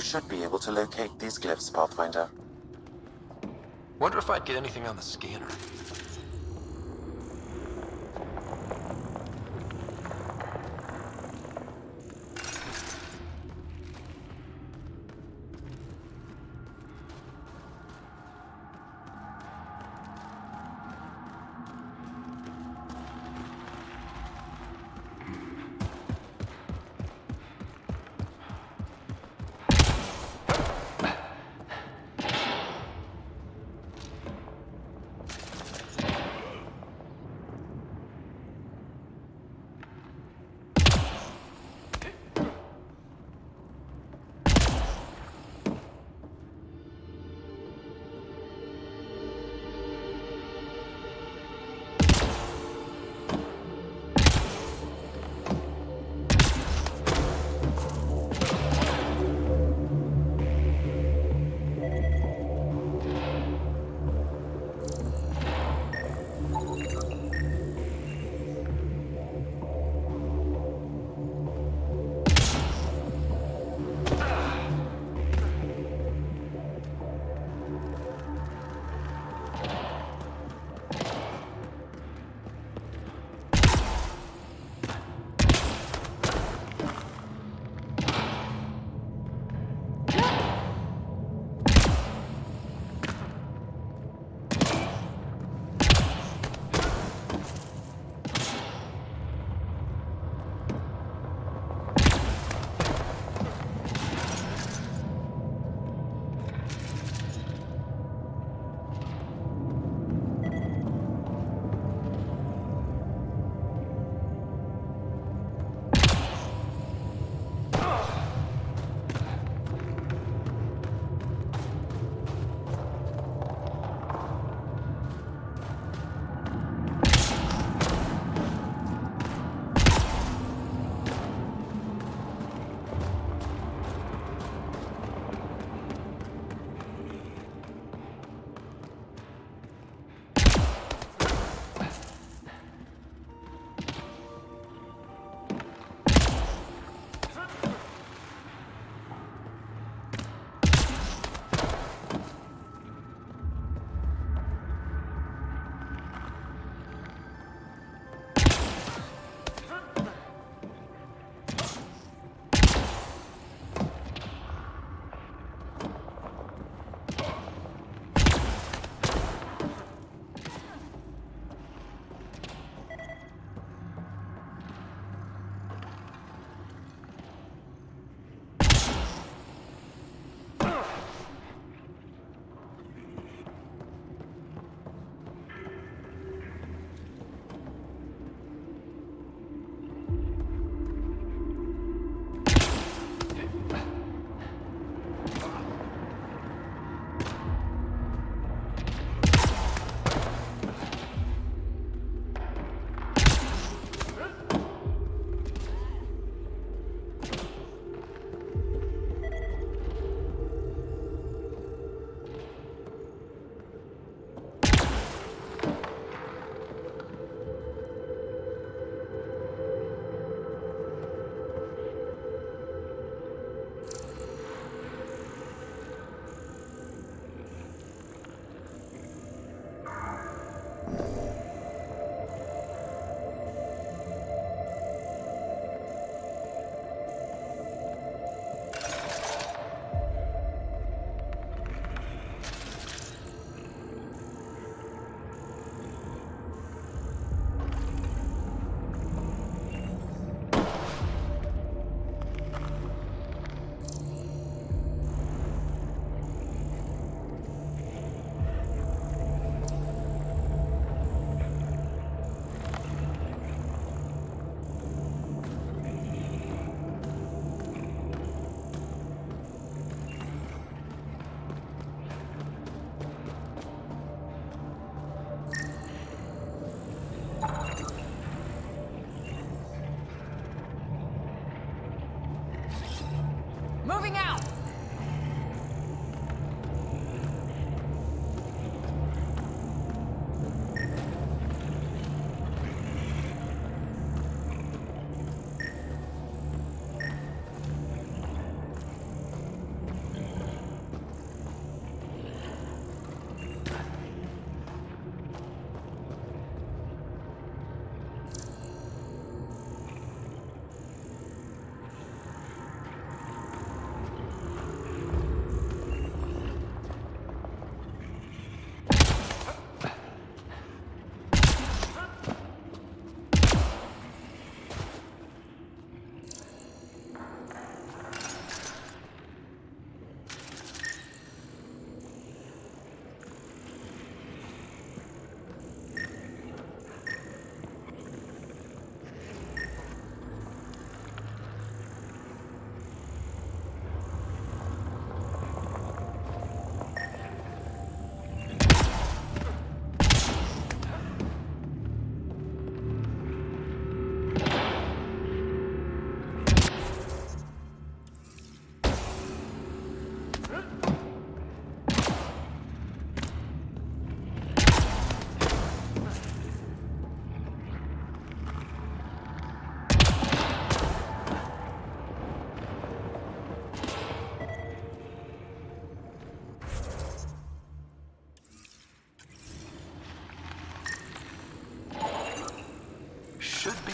You should be able to locate these glyphs, Pathfinder. Wonder if I'd get anything on the scanner.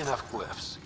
Enough glyphs.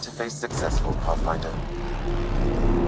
Interface successful, Pathfinder.